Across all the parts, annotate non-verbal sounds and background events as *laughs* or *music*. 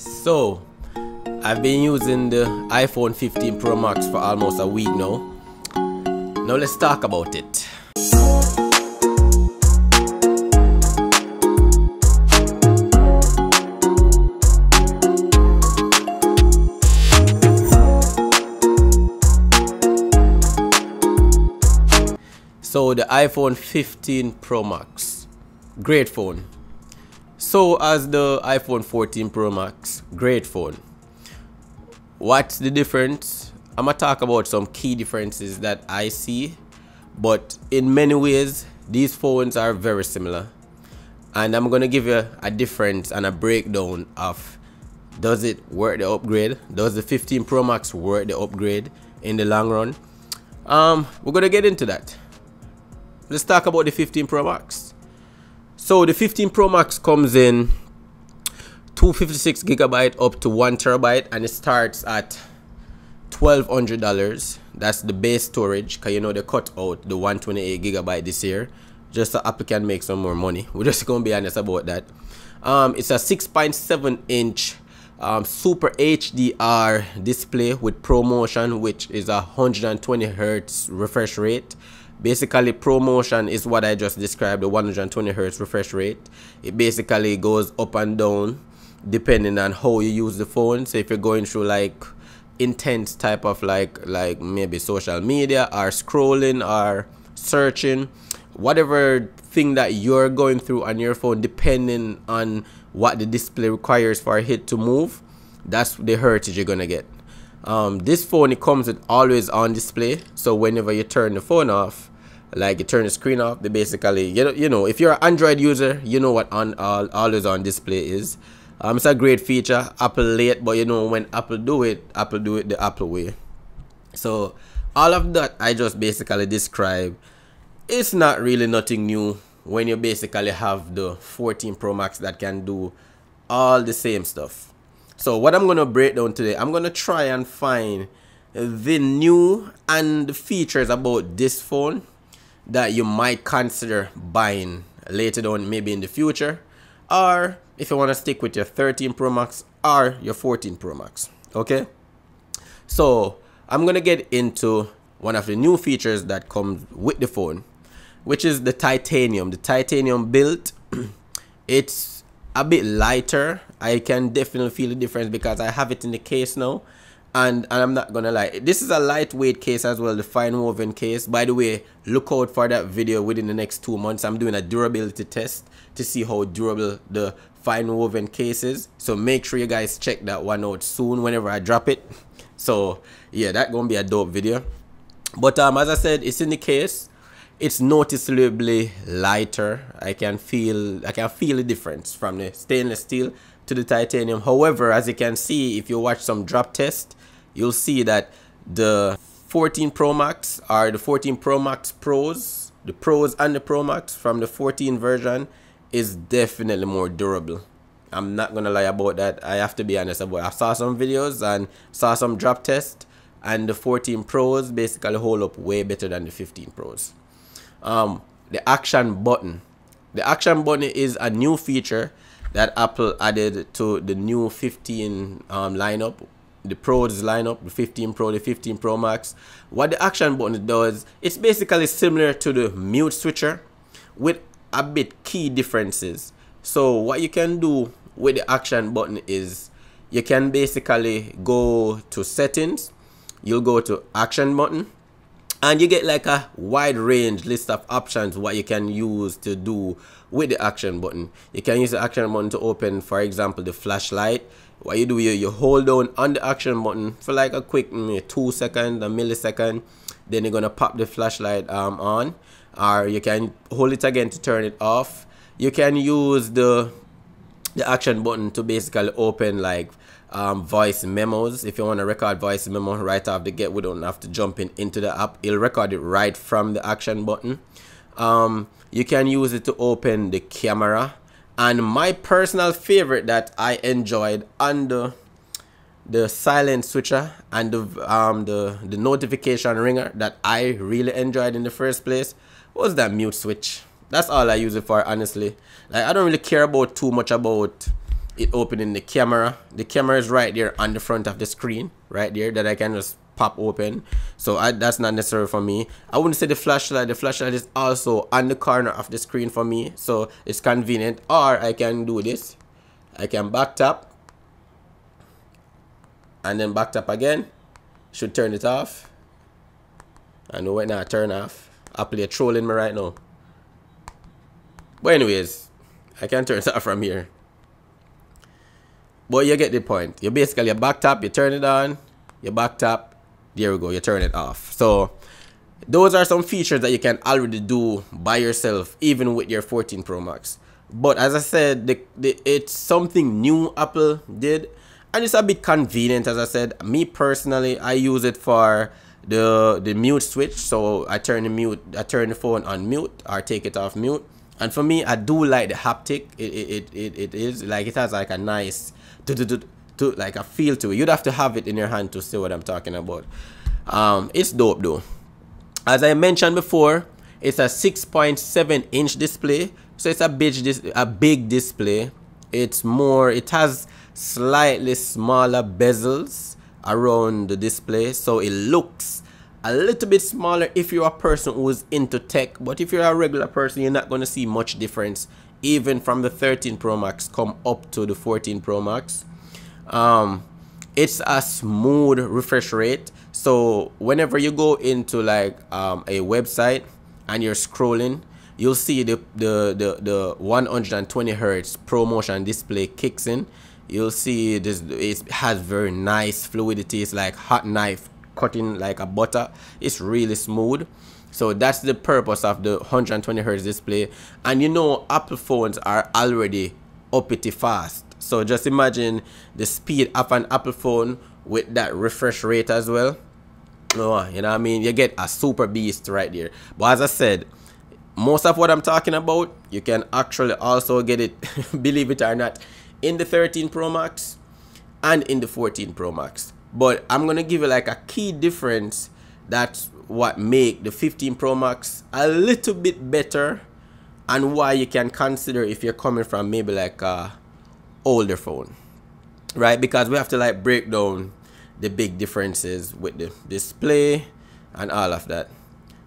So, I've been using the iPhone 15 Pro Max for almost a week now. Now let's talk about it. So the iPhone 15 Pro Max, great phone. So as the iPhone 14 Pro Max, great phone. What's the difference? I'm gonna talk about some key differences that I see, but in many ways, these phones are very similar. And I'm gonna give you a difference and a breakdown of does it worth the upgrade? Does the 15 Pro Max worth the upgrade in the long run? Um, we're gonna get into that let's talk about the 15 Pro Max. So the 15 Pro Max comes in 256 gigabyte up to one terabyte and it starts at $1,200. That's the base storage because you know they cut out the 128 gigabyte this year just so Apple can make some more money. *laughs* We're just gonna be honest about that. Um, it's a 6.7 inch um, Super HDR display with ProMotion, which is a 120 hertz refresh rate basically ProMotion is what I just described the 120 hertz refresh rate. It basically goes up and down depending on how you use the phone. So if you're going through like intense type of like like maybe social media or scrolling or searching whatever thing that you're going through on your phone depending on what the display requires for a hit to move that's the hertz you're gonna get. Um, this phone it comes with always on display. So whenever you turn the phone off like you turn the screen off they basically you know you know if you're an android user you know what on all always on display is. Um it's a great feature apple late but you know when apple do it apple do it the apple way. So all of that i just basically describe it's not really nothing new when you basically have the 14 pro max that can do all the same stuff. So what i'm gonna break down today i'm gonna try and find the new and the features about this phone that you might consider buying later on maybe in the future or if you want to stick with your 13 Pro Max or your 14 Pro Max okay? So I'm gonna get into one of the new features that comes with the phone which is the titanium. The titanium build *clears throat* it's a bit lighter. I can definitely feel the difference because I have it in the case now and, and I'm not gonna lie this is a lightweight case as well the FineWoven case. By the way look out for that video within the next two months. I'm doing a durability test to see how durable the FineWoven case is. So make sure you guys check that one out soon whenever I drop it. *laughs* So yeah that gonna be a dope video. But um as I said it's in the case. It's noticeably lighter. I can feel I can feel the difference from the stainless steel to the titanium however as you can see if you watch some drop test you'll see that the 14 Pro Max are the 14 Pro Max Pros, the Pros and the Pro Max from the 14 version is definitely more durable. I'm not gonna lie about that. I have to be honest about it. I saw some videos and saw some drop test and the 14 Pros basically hold up way better than the 15 Pros. Um, the action button. The action button is a new feature that Apple added to the new 15 um, lineup the Pros lineup, the 15 Pro, the 15 Pro Max. What the action button does, it's basically similar to the mute switcher with a bit key differences. So what you can do with the action button is you can basically go to settings, you'll go to action button and you get like a wide range list of options what you can use to do with the action button. You can use the action button to open for example the flashlight. What you do you, you hold down on the action button for like a quick mm, two second a millisecond. Then you're gonna pop the flashlight um, on. Or you can hold it again to turn it off. You can use the the action button to basically open like um, voice memos. If you want to record voice memo right off the get we don't have to jump in into the app. It'll record it right from the action button. Um, you can use it to open the camera and my personal favorite that I enjoyed under the silent switcher and the um the the notification ringer that I really enjoyed in the first place was that mute switch. That's all I use it for honestly. Like I don't really care about too much about it opening the camera the camera is right there on the front of the screen right there that I can just pop open. So I, that's not necessary for me. I wouldn't say the flashlight the flashlight is also on the corner of the screen for me. So it's convenient. Or I can do this. I can back tap and then back tap again. Should turn it off. I know when I turn off. I Apple are trolling me right now. But anyways I can turn *laughs* it off from here. But you get the point. You basically you back tap you turn it on. You back tap there we go you turn it off. So those are some features that you can already do by yourself even with your 14 pro max. But as i said the, the, it's something new apple did and it's a bit convenient as i said. Me personally i use it for the the mute switch. So i turn the mute i turn the phone on mute or take it off mute. And for me i do like the haptic. It it, it, it is like it has like a nice to like a feel to it. You'd have to have it in your hand to see what I'm talking about. Um, it's dope though. As I mentioned before, it's a 6.7 inch display, so it's a big a big display. It's more. It has slightly smaller bezels around the display, so it looks a little bit smaller if you're a person who's into tech but if you're a regular person you're not going to see much difference even from the 13 pro max come up to the 14 pro max um it's a smooth refresh rate. So whenever you go into like um, a website and you're scrolling you'll see the the the, the 120 hertz ProMotion display kicks in. You'll see this it has very nice fluidity. It's like hot knife cutting like a butter. It's really smooth. So that's the purpose of the 120 hertz display. And you know apple phones are already uppity fast so just imagine the speed of an Apple phone with that refresh rate as well. Oh, you know what I mean? You get a super beast right there. But as I said, most of what I'm talking about, you can actually also get it, *laughs* believe it or not, in the 13 Pro Max and in the 14 Pro Max. But I'm going to give you like a key difference that's what make the 15 Pro Max a little bit better and why you can consider if you're coming from maybe like a older phone right? Because we have to like break down the big differences with the display and all of that.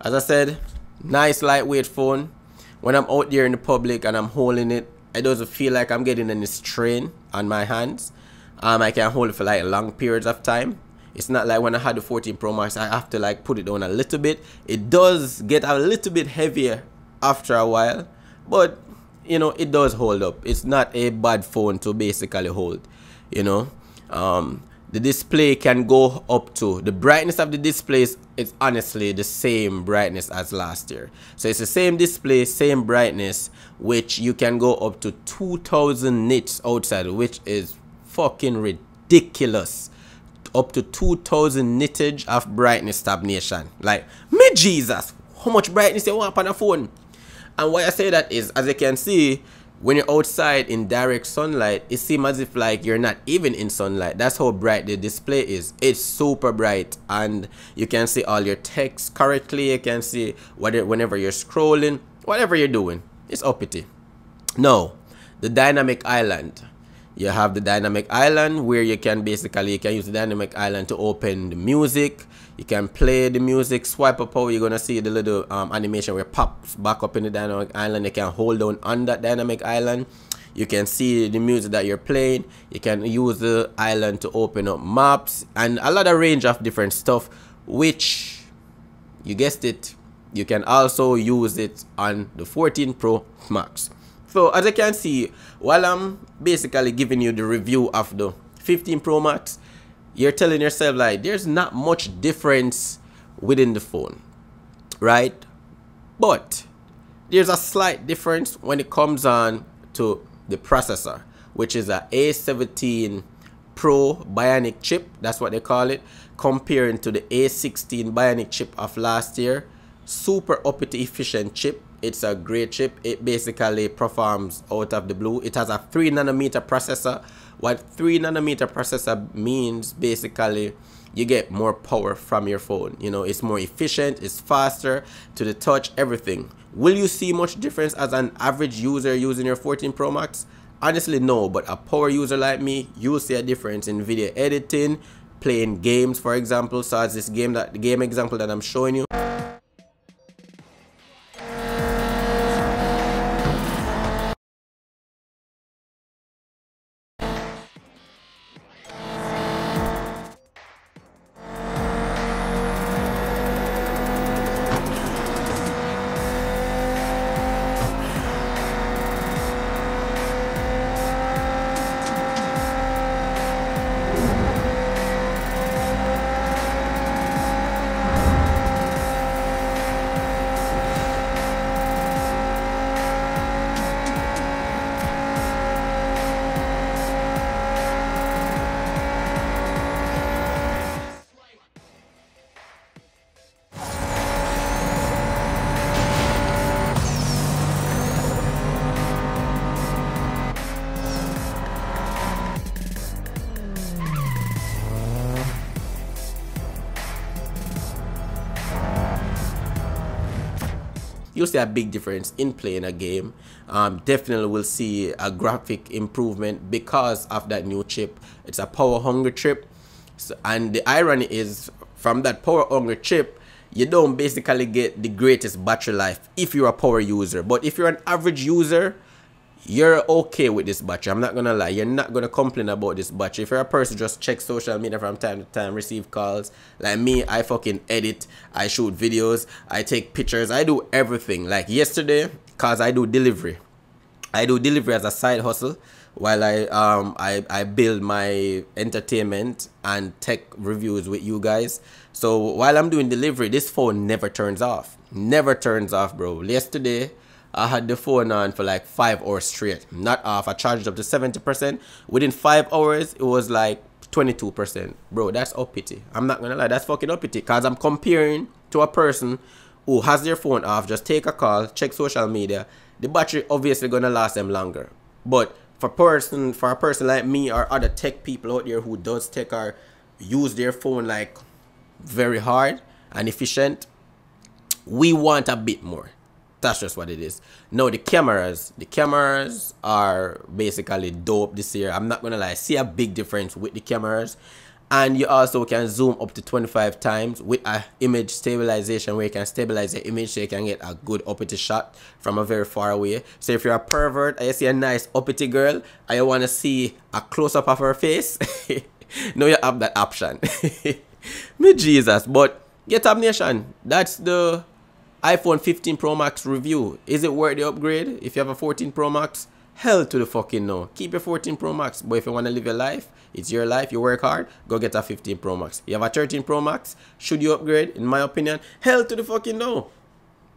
As i said nice lightweight phone. When i'm out there in the public and i'm holding it it doesn't feel like i'm getting any strain on my hands. Um i can hold it for like long periods of time. It's not like when i had the 14 pro max i have to like put it on a little bit. It does get a little bit heavier after a while but you know it does hold up. It's not a bad phone to basically hold you know. Um, the display can go up to the brightness of the display is, honestly the same brightness as last year. So it's the same display same brightness which you can go up to 2000 nits outside which is fucking ridiculous. Up to 2000 nitage of brightness stagnation. Like me jesus how much brightness you want on a phone and why I say that is, as you can see, when you're outside in direct sunlight, it seems as if like you're not even in sunlight. That's how bright the display is. It's super bright and you can see all your text correctly. You can see whether whenever you're scrolling, whatever you're doing, it's uppity. Now, the dynamic island you have the dynamic island where you can basically you can use the dynamic island to open the music you can play the music swipe up over you're gonna see the little um, animation where pops back up in the dynamic island. You can hold down on that dynamic island. You can see the music that you're playing. You can use the island to open up maps and a lot of range of different stuff which you guessed it you can also use it on the 14 pro max. So as you can see, while I'm basically giving you the review of the 15 Pro Max, you're telling yourself like there's not much difference within the phone, right? But there's a slight difference when it comes on to the processor, which is a A17 Pro Bionic chip, that's what they call it, comparing to the A16 Bionic chip of last year. Super uppity efficient chip it's a great chip it basically performs out of the blue it has a 3 nanometer processor what 3 nanometer processor means basically you get more power from your phone you know it's more efficient it's faster to the touch everything will you see much difference as an average user using your 14 pro max Honestly, no, but a power user like me, you'll see a difference in video editing, playing games, for example. So as this game that the game example that I'm showing you. You'll see a big difference in playing a game. Um, definitely will see a graphic improvement because of that new chip. It's a power hungry chip. So, and the irony is from that power hungry chip, you don't basically get the greatest battery life if you're a power user. But if you're an average user, you're okay with this batch. I'm not gonna lie, you're not gonna complain about this batch. If you're a person just check social media from time to time, receive calls. Like me, I fucking edit, I shoot videos, I take pictures, I do everything. Like yesterday, cause I do delivery. I do delivery as a side hustle while I um I, I build my entertainment and tech reviews with you guys. So while I'm doing delivery, this phone never turns off. Never turns off, bro. Yesterday I had the phone on for like five hours straight. Not off. I charged up to 70%. Within five hours, it was like 22%. Bro, that's uppity. I'm not gonna lie, that's fucking uppity. Cause I'm comparing to a person who has their phone off, just take a call, check social media. The battery obviously gonna last them longer. But for person for a person like me or other tech people out there who does tech or use their phone like very hard and efficient, we want a bit more. That's just what it is. No, the cameras, the cameras are basically dope this year. I'm not gonna lie, see a big difference with the cameras. And you also can zoom up to 25 times with a image stabilization where you can stabilize the image so you can get a good uppity shot from a very far away. So if you're a pervert and you see a nice uppity girl and you want to see a close-up of her face, *laughs* no, you have that option. *laughs* Me Jesus, but get Tab Nation. That's the iPhone 15 Pro Max review. Is it worth the upgrade? If you have a 14 Pro Max, hell to the fucking no. Keep your 14 Pro Max. But if you want to live your life, it's your life, you work hard, go get a 15 Pro Max. You have a 13 Pro Max, should you upgrade? In my opinion, hell to the fucking no.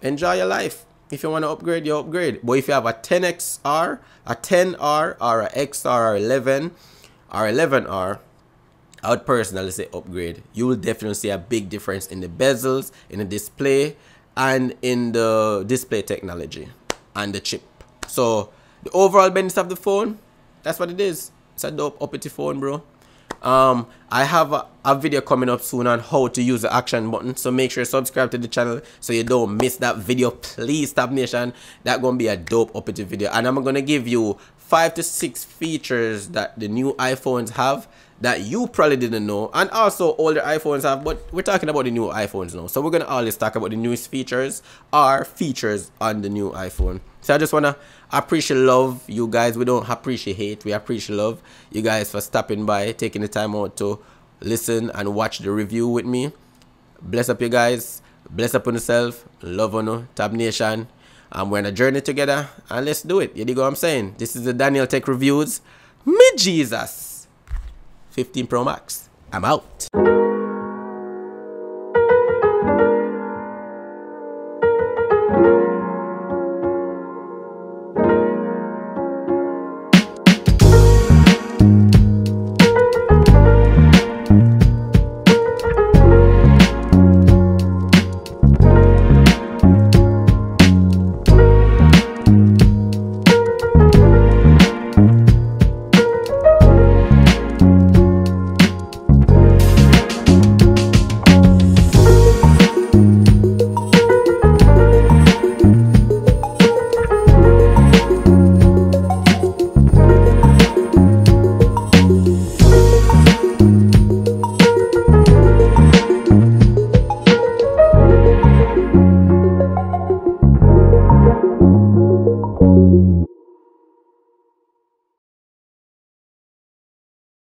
Enjoy your life. If you want to upgrade, you upgrade. But if you have a 10XR, a 10R, or a XR, or 11, or 11R, I would personally say upgrade. You will definitely see a big difference in the bezels, in the display, and in the display technology and the chip. So the overall benefits of the phone, that's what it is. It's a dope uppity phone, bro. Um, I have a, a, video coming up soon on how to use the action button. So make sure you subscribe to the channel so you don't miss that video. Please, Tab Nation. That gonna be a dope uppity video. And I'm gonna give you five to six features that the new iPhones have that you probably didn't know and also older iPhones have but we're talking about the new iPhones now. So we're gonna always talk about the newest features or features on the new iPhone. So I just wanna appreciate love you guys. We don't appreciate hate we appreciate love you guys for stopping by taking the time out to listen and watch the review with me. Bless up you guys. Bless up on yourself. Love on you tab nation. And we're on a journey together and let's do it. You dig what I'm saying? This is the Daniel Tech Reviews. Me Jesus 15 Pro Max. I'm out.